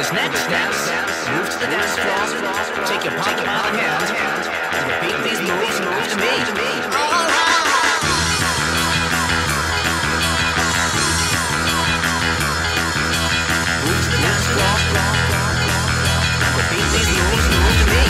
His next steps, move to the dance floor, take your pocket out of hand, and repeat these moves, move to me. All right. Move to the dance floor, repeat these moves, move to me.